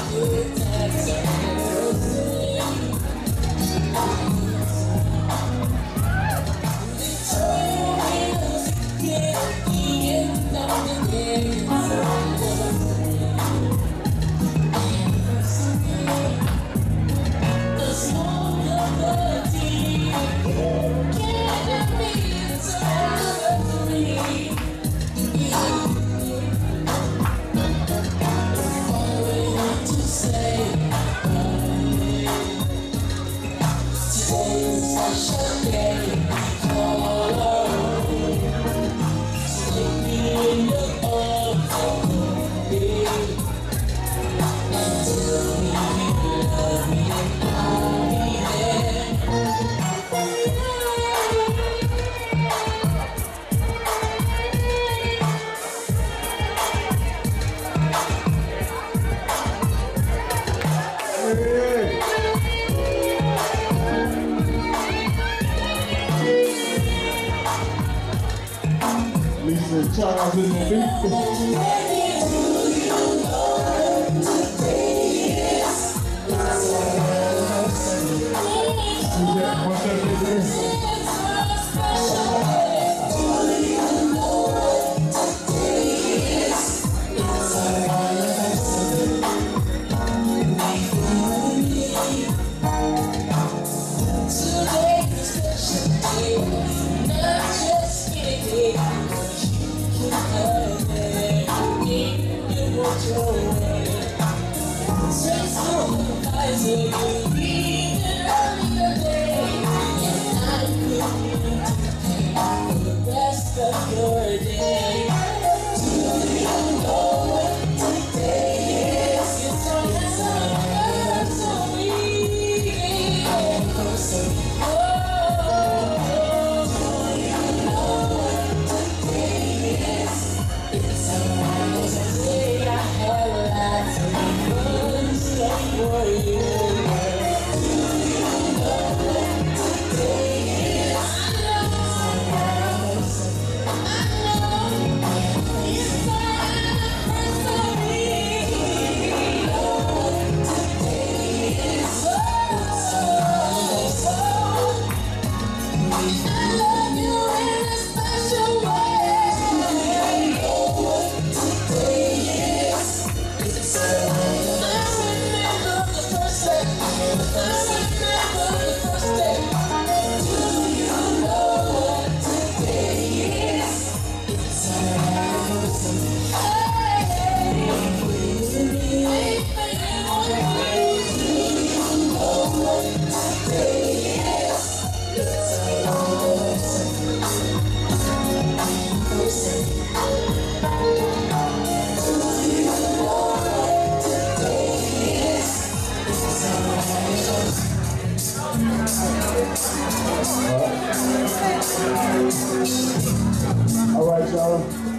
I'll. someday. Lisa Charles in the beat. 着我像是我的盖世 All right, y'all.